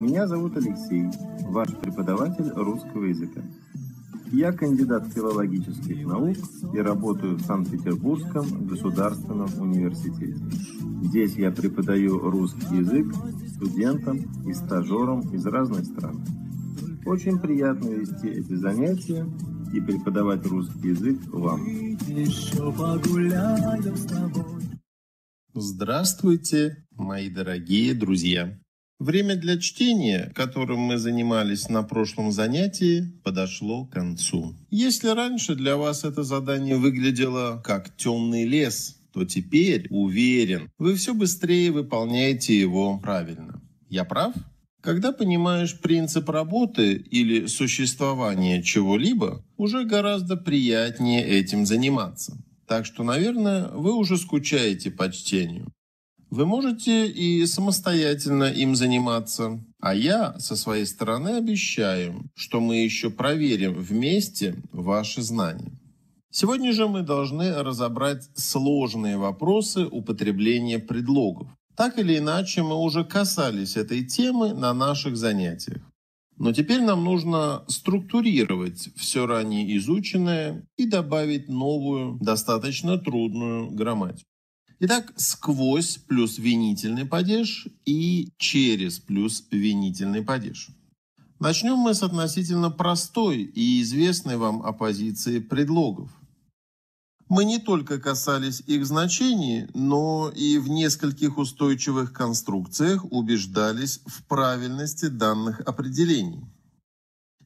Меня зовут Алексей, ваш преподаватель русского языка. Я кандидат филологических наук и работаю в Санкт-Петербургском государственном университете. Здесь я преподаю русский язык студентам и стажерам из разных стран. Очень приятно вести эти занятия и преподавать русский язык вам. Здравствуйте, мои дорогие друзья! Время для чтения, которым мы занимались на прошлом занятии, подошло к концу. Если раньше для вас это задание выглядело как темный лес, то теперь, уверен, вы все быстрее выполняете его правильно. Я прав? Когда понимаешь принцип работы или существования чего-либо, уже гораздо приятнее этим заниматься. Так что, наверное, вы уже скучаете по чтению. Вы можете и самостоятельно им заниматься. А я со своей стороны обещаю, что мы еще проверим вместе ваши знания. Сегодня же мы должны разобрать сложные вопросы употребления предлогов. Так или иначе, мы уже касались этой темы на наших занятиях. Но теперь нам нужно структурировать все ранее изученное и добавить новую, достаточно трудную грамматику. Итак, сквозь плюс винительный падеж и через плюс винительный падеж. Начнем мы с относительно простой и известной вам оппозиции предлогов. Мы не только касались их значений, но и в нескольких устойчивых конструкциях убеждались в правильности данных определений.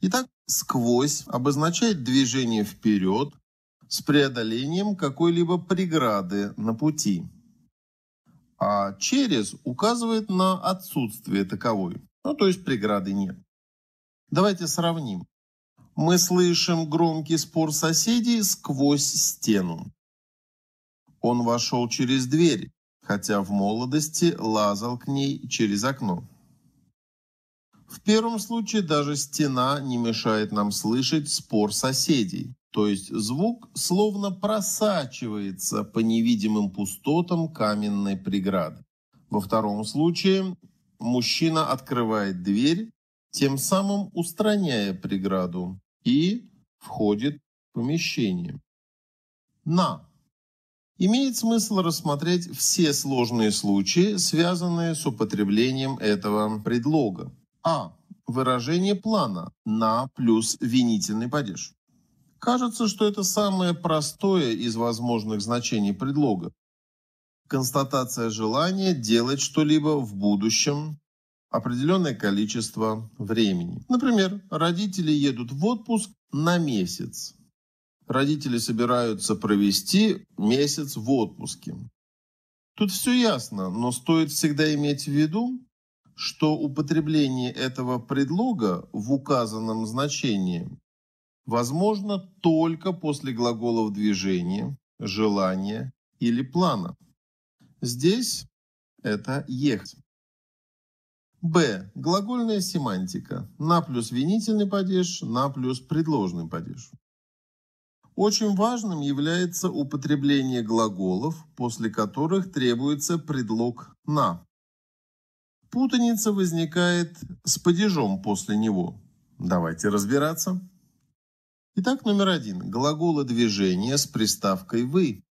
Итак, сквозь обозначает движение вперед, с преодолением какой-либо преграды на пути. А через указывает на отсутствие таковой. Ну, то есть преграды нет. Давайте сравним. Мы слышим громкий спор соседей сквозь стену. Он вошел через дверь, хотя в молодости лазал к ней через окно. В первом случае даже стена не мешает нам слышать спор соседей. То есть звук словно просачивается по невидимым пустотам каменной преграды. Во втором случае мужчина открывает дверь, тем самым устраняя преграду, и входит в помещение. На. Имеет смысл рассмотреть все сложные случаи, связанные с употреблением этого предлога. А. Выражение плана на плюс винительный падеж. Кажется, что это самое простое из возможных значений предлога. Констатация желания делать что-либо в будущем определенное количество времени. Например, родители едут в отпуск на месяц. Родители собираются провести месяц в отпуске. Тут все ясно, но стоит всегда иметь в виду, что употребление этого предлога в указанном значении возможно только после глаголов движения, желания или плана. Здесь это «ехать». Б. Глагольная семантика. На плюс винительный падеж, на плюс предложный падеж. Очень важным является употребление глаголов, после которых требуется предлог «на». Путаница возникает с падежом после него. Давайте разбираться. Итак, номер один. Глаголы движения с приставкой «вы».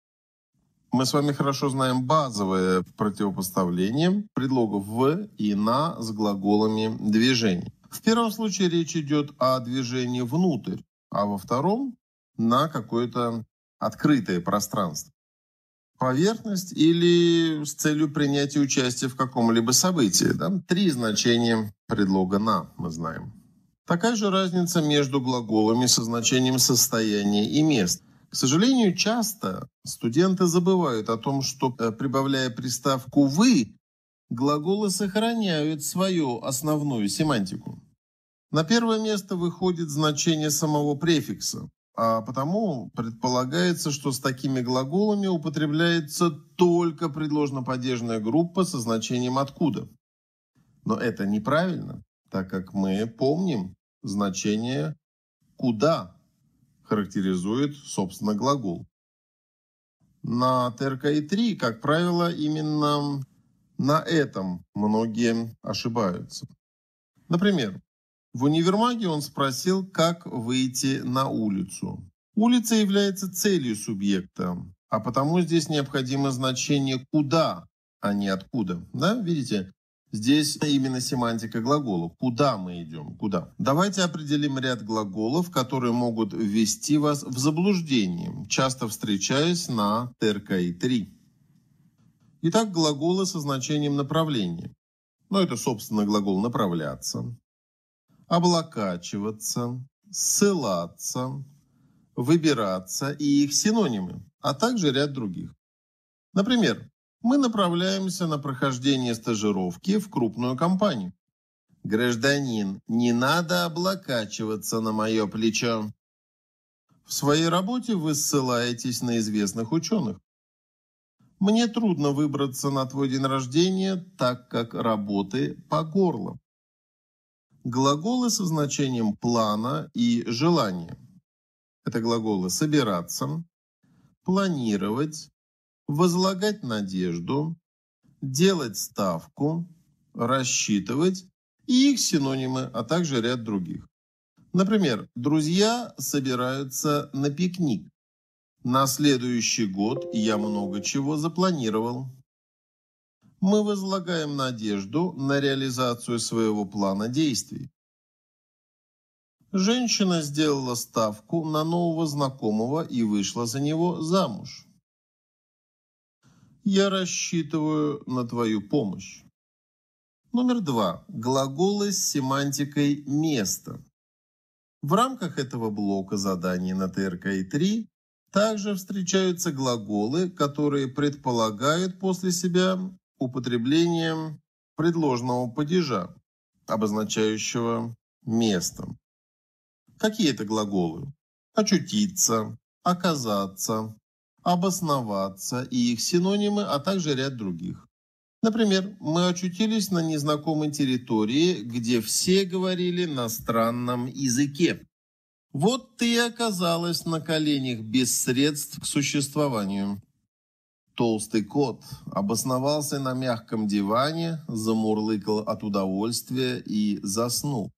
Мы с вами хорошо знаем базовое противопоставление предлогов «в» и «на» с глаголами движения. В первом случае речь идет о движении внутрь, а во втором – на какое-то открытое пространство. Поверхность или с целью принятия участия в каком-либо событии. Да? Три значения предлога «на» мы знаем. Такая же разница между глаголами со значением состояния и мест. К сожалению, часто студенты забывают о том, что э, прибавляя приставку «вы», глаголы сохраняют свою основную семантику. На первое место выходит значение самого префикса, а потому предполагается, что с такими глаголами употребляется только предложно-падежная группа со значением «откуда». Но это неправильно, так как мы помним, значение «куда» характеризует, собственно, глагол. На ТРКИ-3, как правило, именно на этом многие ошибаются. Например, в универмаге он спросил, как выйти на улицу. Улица является целью субъекта, а потому здесь необходимо значение «куда», а не «откуда». Да, видите? Здесь именно семантика глагола. Куда мы идем? Куда? Давайте определим ряд глаголов, которые могут ввести вас в заблуждение, часто встречаясь на ТРКИ-3. Итак, глаголы со значением направления. Ну, это, собственно, глагол «направляться», «облокачиваться», «ссылаться», «выбираться» и их синонимы, а также ряд других. Например, мы направляемся на прохождение стажировки в крупную компанию. Гражданин, не надо облокачиваться на мое плечо. В своей работе вы ссылаетесь на известных ученых. Мне трудно выбраться на твой день рождения, так как работы по горло. Глаголы со значением плана и желания. Это глаголы «собираться», «планировать», «возлагать надежду», «делать ставку», «рассчитывать» и их синонимы, а также ряд других. Например, друзья собираются на пикник. На следующий год я много чего запланировал. Мы возлагаем надежду на реализацию своего плана действий. Женщина сделала ставку на нового знакомого и вышла за него замуж. Я рассчитываю на твою помощь. Номер два. Глаголы с семантикой места. В рамках этого блока заданий на ТРК-3 также встречаются глаголы, которые предполагают после себя употребление предложенного падежа, обозначающего место. Какие это глаголы? Очутиться, оказаться, обосноваться и их синонимы, а также ряд других. Например, мы очутились на незнакомой территории, где все говорили на странном языке. Вот ты и оказалась на коленях без средств к существованию. Толстый кот обосновался на мягком диване, замурлыкал от удовольствия и заснул.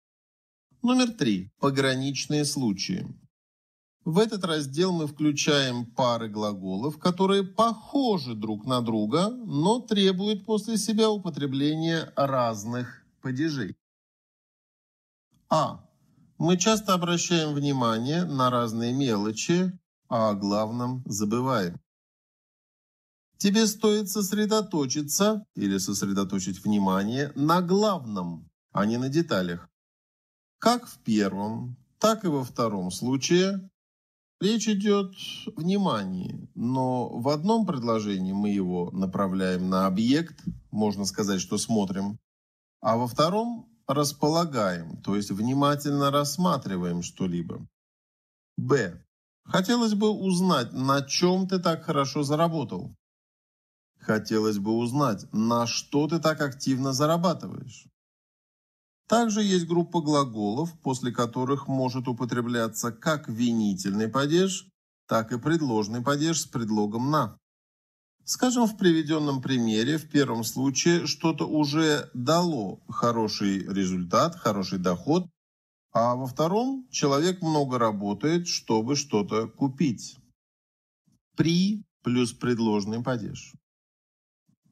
Номер три. Пограничные случаи. В этот раздел мы включаем пары глаголов, которые похожи друг на друга, но требуют после себя употребления разных падежей. А. Мы часто обращаем внимание на разные мелочи, а о главном забываем. Тебе стоит сосредоточиться или сосредоточить внимание на главном, а не на деталях. Как в первом, так и во втором случае речь идет о внимании, но в одном предложении мы его направляем на объект, можно сказать, что смотрим, а во втором располагаем, то есть внимательно рассматриваем что-либо. Б. Хотелось бы узнать, на чем ты так хорошо заработал. Хотелось бы узнать, на что ты так активно зарабатываешь. Также есть группа глаголов, после которых может употребляться как винительный падеж, так и предложный падеж с предлогом «на». Скажем, в приведенном примере, в первом случае что-то уже дало хороший результат, хороший доход, а во втором человек много работает, чтобы что-то купить. При плюс предложный падеж.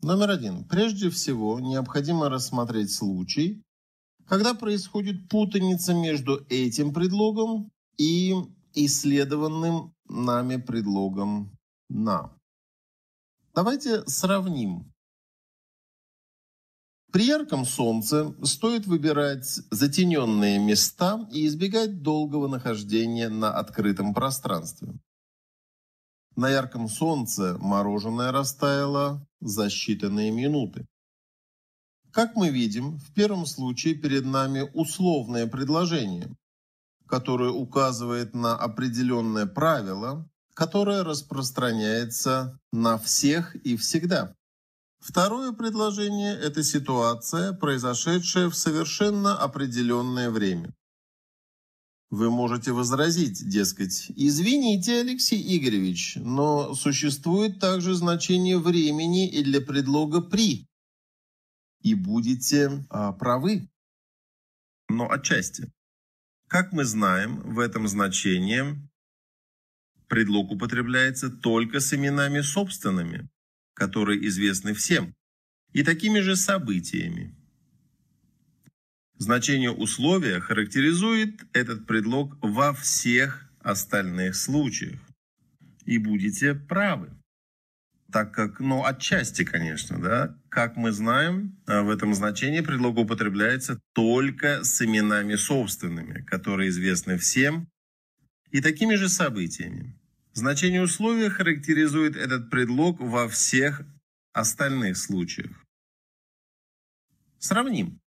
Номер один. Прежде всего, необходимо рассмотреть случай, когда происходит путаница между этим предлогом и исследованным нами предлогом «на». Давайте сравним. При ярком солнце стоит выбирать затененные места и избегать долгого нахождения на открытом пространстве. На ярком солнце мороженое растаяло за считанные минуты. Как мы видим, в первом случае перед нами условное предложение, которое указывает на определенное правило, которое распространяется на всех и всегда. Второе предложение – это ситуация, произошедшая в совершенно определенное время. Вы можете возразить, дескать, «Извините, Алексей Игоревич, но существует также значение времени и для предлога «при». И будете а, правы. но отчасти. Как мы знаем, в этом значении предлог употребляется только с именами собственными, которые известны всем, и такими же событиями. Значение условия характеризует этот предлог во всех остальных случаях. И будете правы так как, ну, отчасти, конечно, да, как мы знаем, э, в этом значении предлог употребляется только с именами собственными, которые известны всем, и такими же событиями. Значение условия характеризует этот предлог во всех остальных случаях. Сравним.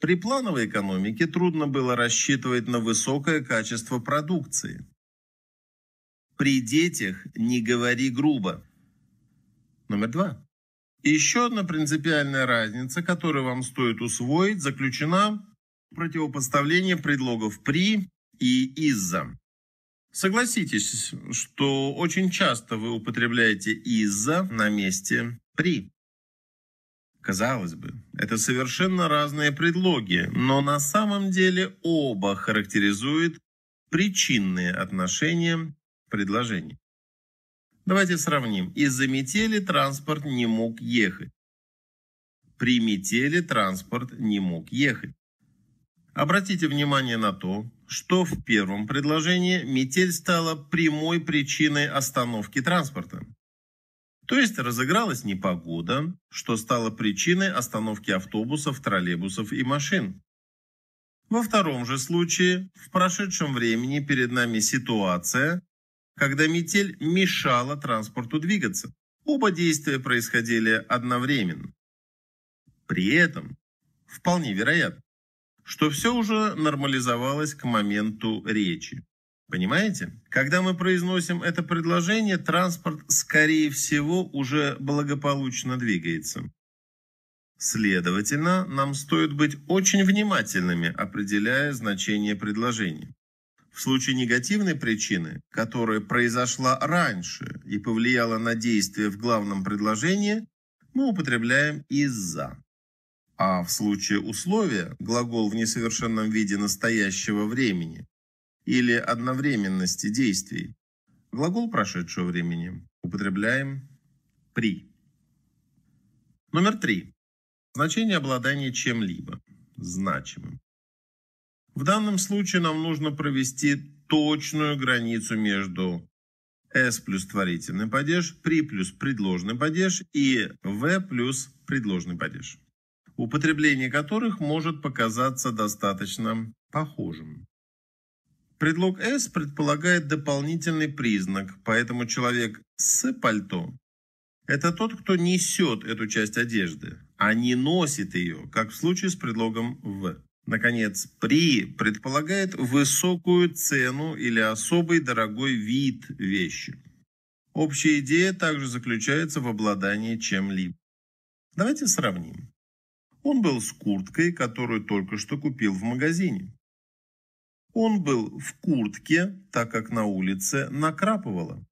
При плановой экономике трудно было рассчитывать на высокое качество продукции. При детях не говори грубо. Номер два. Еще одна принципиальная разница, которую вам стоит усвоить, заключена в противопоставлении предлогов «при» и «из-за». Согласитесь, что очень часто вы употребляете «из-за» на месте «при». Казалось бы, это совершенно разные предлоги, но на самом деле оба характеризуют причинные отношения предложений. Давайте сравним. Из-за метели транспорт не мог ехать. При метели транспорт не мог ехать. Обратите внимание на то, что в первом предложении метель стала прямой причиной остановки транспорта. То есть разыгралась непогода, что стало причиной остановки автобусов, троллейбусов и машин. Во втором же случае, в прошедшем времени перед нами ситуация, когда метель мешала транспорту двигаться. Оба действия происходили одновременно. При этом вполне вероятно, что все уже нормализовалось к моменту речи. Понимаете? Когда мы произносим это предложение, транспорт, скорее всего, уже благополучно двигается. Следовательно, нам стоит быть очень внимательными, определяя значение предложения. В случае негативной причины, которая произошла раньше и повлияла на действие в главном предложении, мы употребляем «из-за». А в случае условия глагол в несовершенном виде настоящего времени или одновременности действий, глагол прошедшего времени употребляем «при». Номер три. Значение обладания чем-либо, значимым. В данном случае нам нужно провести точную границу между S плюс творительный падеж, при плюс предложный падеж и V плюс предложный падеж, употребление которых может показаться достаточно похожим. Предлог S предполагает дополнительный признак, поэтому человек с пальто – это тот, кто несет эту часть одежды, а не носит ее, как в случае с предлогом «в». Наконец, при предполагает высокую цену или особый дорогой вид вещи. Общая идея также заключается в обладании чем-либо. Давайте сравним. Он был с курткой, которую только что купил в магазине. Он был в куртке, так как на улице накрапывало.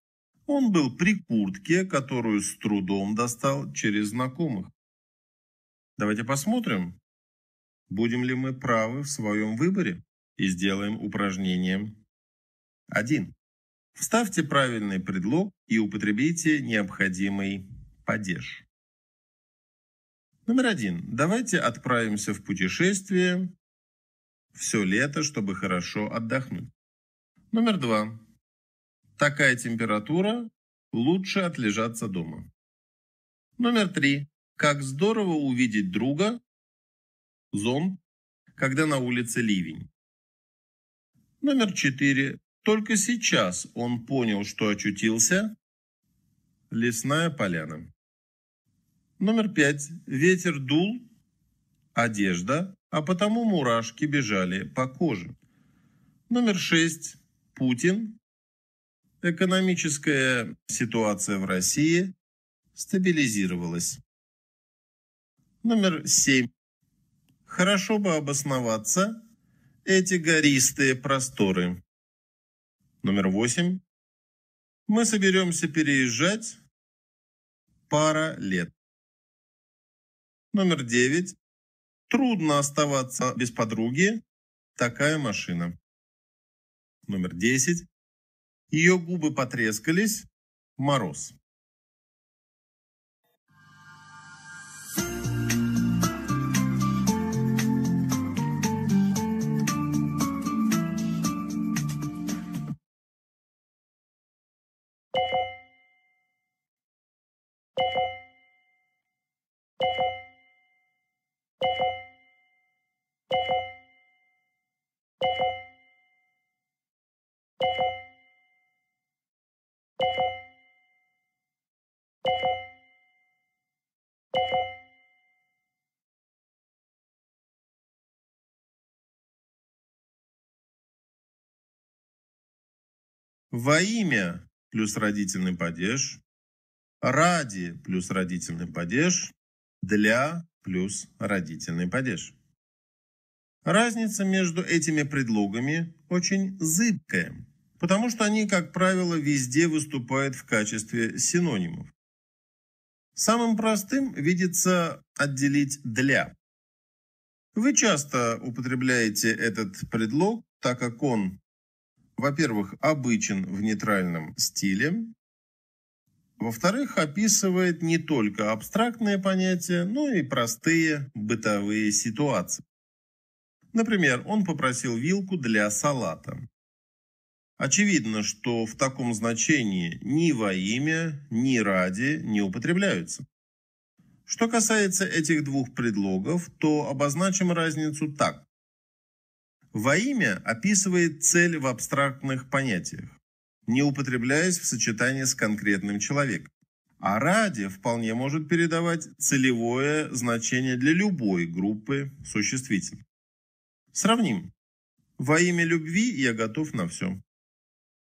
Он был при куртке, которую с трудом достал через знакомых. Давайте посмотрим, Будем ли мы правы в своем выборе? И сделаем упражнение 1. Вставьте правильный предлог и употребите необходимый падеж. Номер один. Давайте отправимся в путешествие все лето, чтобы хорошо отдохнуть. Номер два. Такая температура, лучше отлежаться дома. Номер три. Как здорово увидеть друга, зонт, когда на улице ливень. Номер четыре. Только сейчас он понял, что очутился. Лесная поляна. Номер пять. Ветер дул. Одежда, а потому мурашки бежали по коже. Номер шесть. Путин. Экономическая ситуация в России стабилизировалась. Номер семь. Хорошо бы обосноваться эти гористые просторы. Номер восемь. Мы соберемся переезжать пара лет. Номер девять. Трудно оставаться без подруги, такая машина. Номер 10. Ее губы потрескались. Мороз. Во имя плюс родительный падеж, ради плюс родительный падеж, для плюс родительный падеж. Разница между этими предлогами очень зыбкая, потому что они, как правило, везде выступают в качестве синонимов. Самым простым видится отделить «для». Вы часто употребляете этот предлог, так как он во-первых, обычен в нейтральном стиле, во-вторых, описывает не только абстрактные понятия, но и простые бытовые ситуации. Например, он попросил вилку для салата. Очевидно, что в таком значении ни во имя, ни ради не употребляются. Что касается этих двух предлогов, то обозначим разницу так. Во имя описывает цель в абстрактных понятиях, не употребляясь в сочетании с конкретным человеком. А ради вполне может передавать целевое значение для любой группы существительных. Сравним. Во имя любви я готов на все.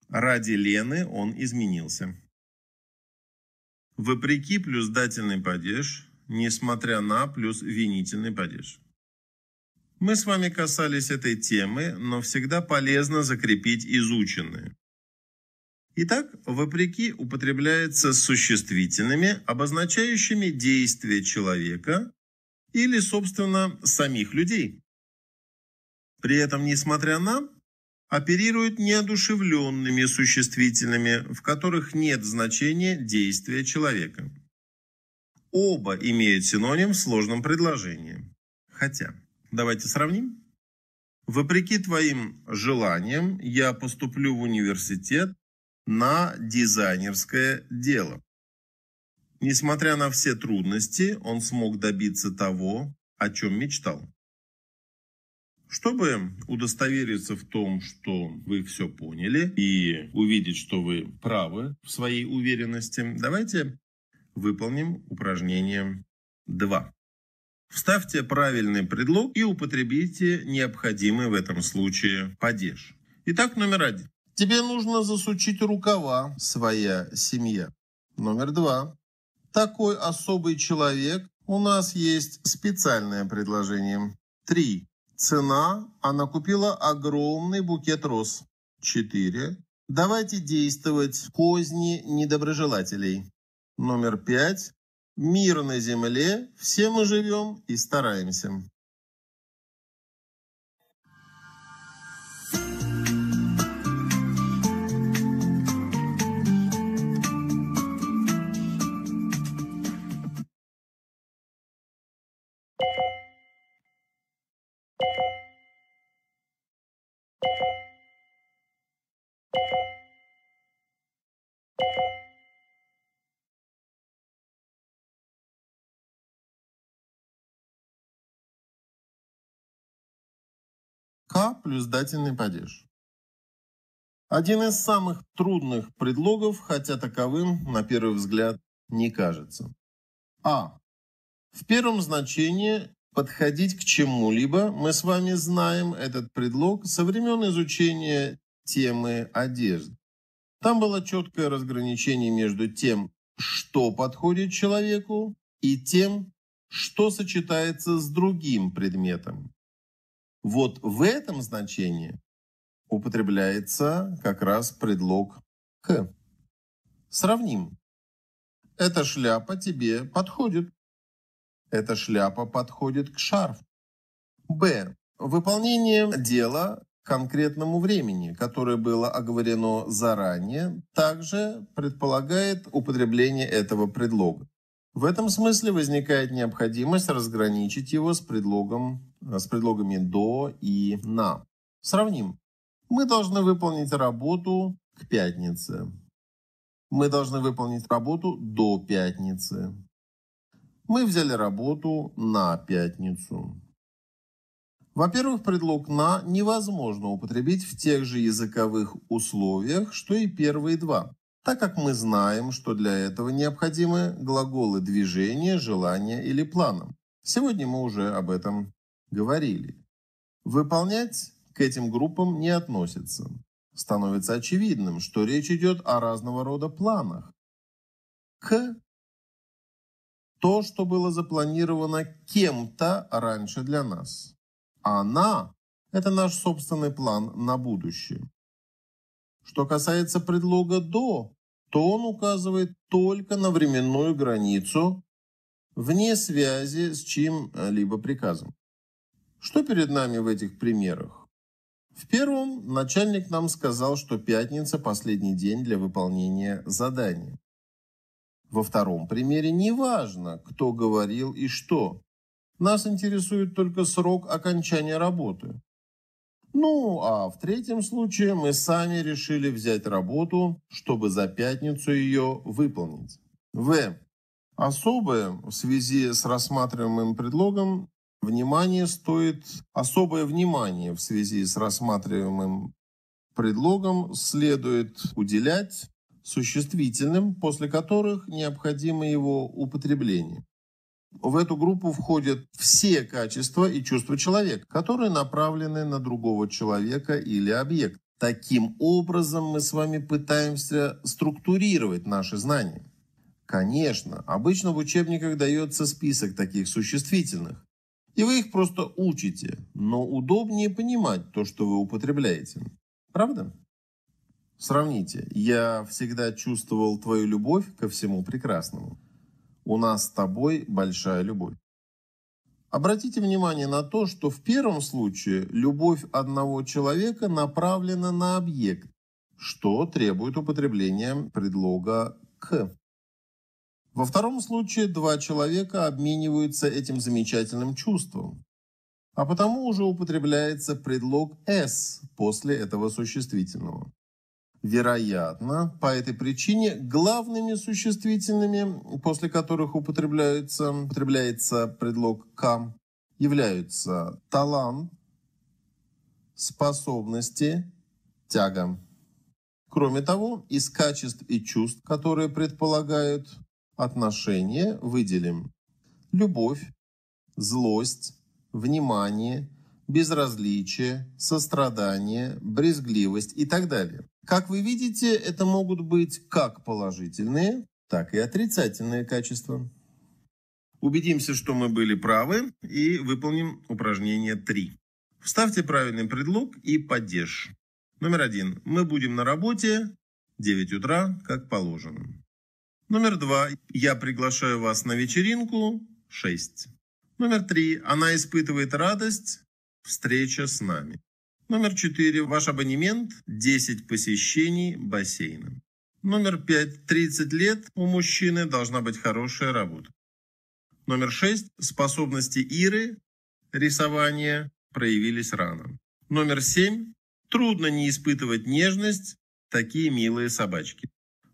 Ради Лены он изменился. Вопреки плюс дательный падеж, несмотря на плюс винительный падеж. Мы с вами касались этой темы, но всегда полезно закрепить изученное. Итак, вопреки употребляется с существительными, обозначающими действия человека или, собственно, самих людей. При этом, несмотря на, оперирует неодушевленными существительными, в которых нет значения действия человека. Оба имеют синоним в сложном предложении. Хотя... Давайте сравним. Вопреки твоим желаниям я поступлю в университет на дизайнерское дело. Несмотря на все трудности, он смог добиться того, о чем мечтал. Чтобы удостовериться в том, что вы все поняли и увидеть, что вы правы в своей уверенности, давайте выполним упражнение 2. Вставьте правильный предлог и употребите необходимый в этом случае падеж. Итак, номер один. Тебе нужно засучить рукава, своя семья. Номер два. Такой особый человек. У нас есть специальное предложение. Три. Цена. Она купила огромный букет роз. Четыре. Давайте действовать козни недоброжелателей. Номер пять. Мир на земле, все мы живем и стараемся. К плюс дательный падеж. Один из самых трудных предлогов, хотя таковым, на первый взгляд, не кажется. А. В первом значении подходить к чему-либо мы с вами знаем этот предлог со времен изучения темы одежды. Там было четкое разграничение между тем, что подходит человеку, и тем, что сочетается с другим предметом. Вот в этом значении употребляется как раз предлог «к». Сравним. Эта шляпа тебе подходит. Эта шляпа подходит к шарфу. Б. Выполнение дела конкретному времени, которое было оговорено заранее, также предполагает употребление этого предлога. В этом смысле возникает необходимость разграничить его с, предлогом, с предлогами «до» и «на». Сравним. Мы должны выполнить работу к пятнице. Мы должны выполнить работу до пятницы. Мы взяли работу на пятницу. Во-первых, предлог «на» невозможно употребить в тех же языковых условиях, что и первые два, так как мы знаем, что для этого необходимы глаголы движения, желания или плана. Сегодня мы уже об этом говорили. Выполнять к этим группам не относится. Становится очевидным, что речь идет о разного рода планах. К – то, что было запланировано кем-то раньше для нас. Она – это наш собственный план на будущее. Что касается предлога «до», то он указывает только на временную границу вне связи с чьим-либо приказом. Что перед нами в этих примерах? В первом начальник нам сказал, что пятница – последний день для выполнения задания. Во втором примере не важно, кто говорил и что. Нас интересует только срок окончания работы. Ну, а в третьем случае мы сами решили взять работу, чтобы за пятницу ее выполнить. В. Особое в связи с рассматриваемым предлогом внимание стоит особое внимание в связи с рассматриваемым предлогом следует уделять существительным, после которых необходимо его употребление. В эту группу входят все качества и чувства человека, которые направлены на другого человека или объект. Таким образом мы с вами пытаемся структурировать наши знания. Конечно, обычно в учебниках дается список таких существительных. И вы их просто учите, но удобнее понимать то, что вы употребляете. Правда? Сравните. Я всегда чувствовал твою любовь ко всему прекрасному. У нас с тобой большая любовь. Обратите внимание на то, что в первом случае любовь одного человека направлена на объект, что требует употребления предлога «к». Во втором случае два человека обмениваются этим замечательным чувством, а потому уже употребляется предлог «с» после этого существительного. Вероятно, по этой причине главными существительными, после которых употребляется, употребляется предлог «к», являются талант, способности, тяга. Кроме того, из качеств и чувств, которые предполагают отношения, выделим любовь, злость, внимание, безразличие, сострадание, брезгливость и так далее. Как вы видите, это могут быть как положительные, так и отрицательные качества. Убедимся, что мы были правы и выполним упражнение 3. Вставьте правильный предлог и падеж. Номер один. Мы будем на работе 9 утра, как положено. Номер два. Я приглашаю вас на вечеринку 6. Номер три. Она испытывает радость. Встреча с нами. Номер 4. Ваш абонемент 10 посещений бассейна. Номер 5. 30 лет у мужчины должна быть хорошая работа. Номер 6. Способности Иры рисования проявились рано. Номер 7. Трудно не испытывать нежность, такие милые собачки.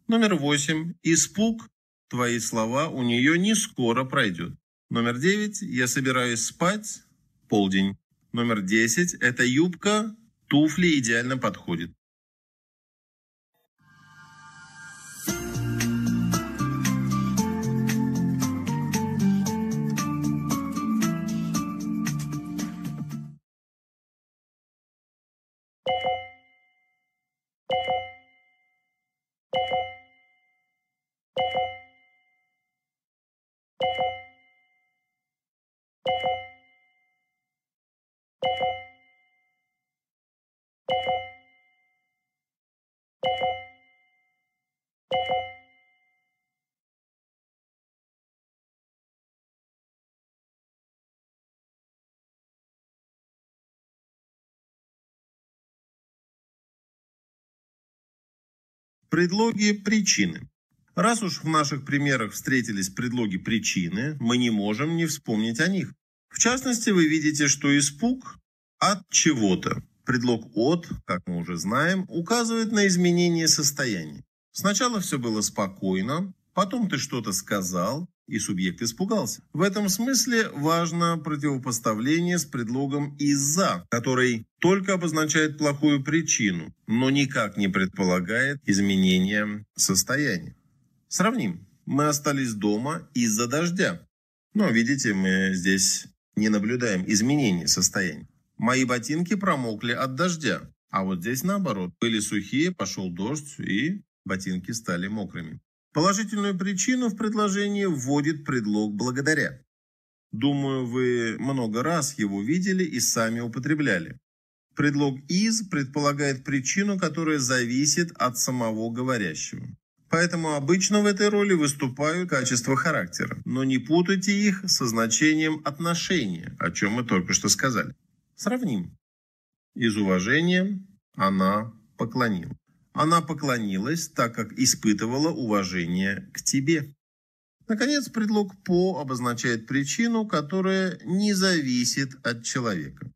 Номер 8. Испуг, твои слова у нее не скоро пройдет. Номер 9. Я собираюсь спать, полдень. Номер 10 – это юбка, туфли идеально подходит. Предлоги причины. Раз уж в наших примерах встретились предлоги причины, мы не можем не вспомнить о них. В частности, вы видите, что испуг от чего-то. Предлог «от», как мы уже знаем, указывает на изменение состояния. Сначала все было спокойно, потом ты что-то сказал, и субъект испугался. В этом смысле важно противопоставление с предлогом «из-за», который только обозначает плохую причину, но никак не предполагает изменения состояния. Сравним. Мы остались дома из-за дождя. Но, видите, мы здесь не наблюдаем изменений состояния. Мои ботинки промокли от дождя. А вот здесь наоборот. Были сухие, пошел дождь, и ботинки стали мокрыми. Положительную причину в предложении вводит предлог «благодаря». Думаю, вы много раз его видели и сами употребляли. Предлог «из» предполагает причину, которая зависит от самого говорящего. Поэтому обычно в этой роли выступают качества характера. Но не путайте их со значением отношения, о чем мы только что сказали. Сравним. Из уважения она поклонилась. Она поклонилась, так как испытывала уважение к тебе. Наконец, предлог «по» обозначает причину, которая не зависит от человека.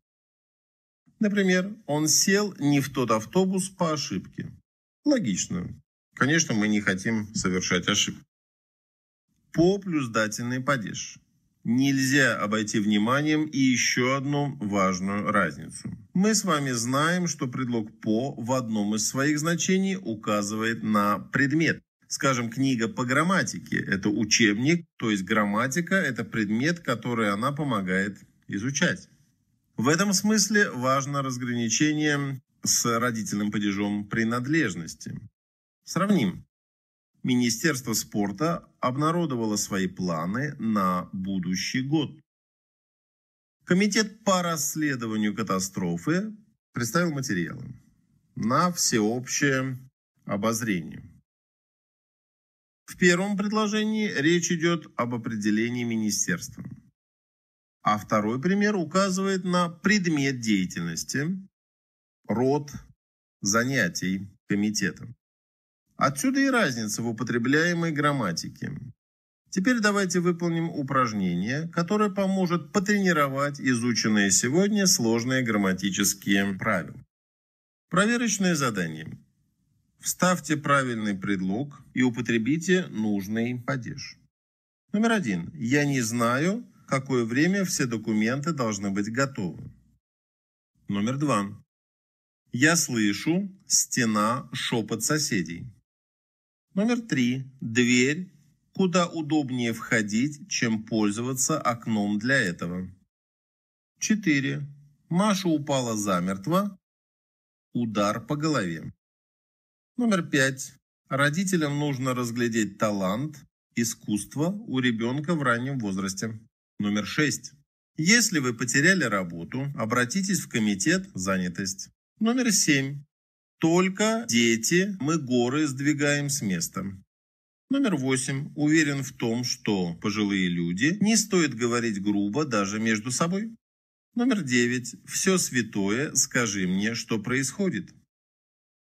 Например, он сел не в тот автобус по ошибке. Логично. Конечно, мы не хотим совершать ошибку. «По» плюс дательный падеж нельзя обойти вниманием и еще одну важную разницу. Мы с вами знаем, что предлог «по» в одном из своих значений указывает на предмет. Скажем, книга по грамматике – это учебник, то есть грамматика – это предмет, который она помогает изучать. В этом смысле важно разграничение с родительным падежом принадлежности. Сравним. Министерство спорта обнародовало свои планы на будущий год. Комитет по расследованию катастрофы представил материалы на всеобщее обозрение. В первом предложении речь идет об определении министерства. А второй пример указывает на предмет деятельности, род занятий комитета. Отсюда и разница в употребляемой грамматике. Теперь давайте выполним упражнение, которое поможет потренировать изученные сегодня сложные грамматические правила. Проверочное задание. Вставьте правильный предлог и употребите нужный падеж. Номер один. Я не знаю, какое время все документы должны быть готовы. Номер два. Я слышу стена шепот соседей. Номер три. Дверь, куда удобнее входить, чем пользоваться окном для этого. 4. Маша упала замертво. Удар по голове. Номер 5. Родителям нужно разглядеть талант, искусство у ребенка в раннем возрасте. Номер 6. Если вы потеряли работу, обратитесь в комитет «Занятость». Номер 7. Только дети, мы горы сдвигаем с места. Номер восемь. Уверен в том, что пожилые люди не стоит говорить грубо даже между собой. Номер девять. Все святое, скажи мне, что происходит.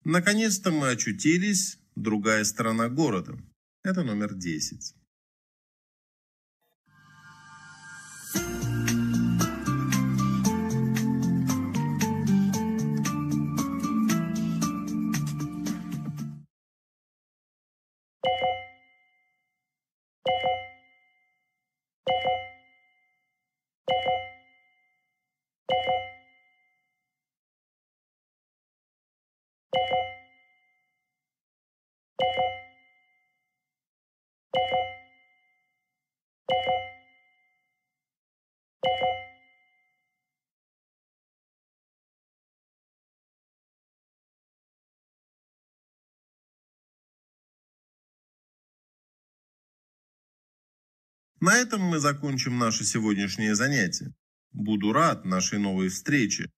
Наконец-то мы очутились, другая сторона города. Это номер десять. На этом мы закончим наше сегодняшнее занятие. Буду рад нашей новой встрече.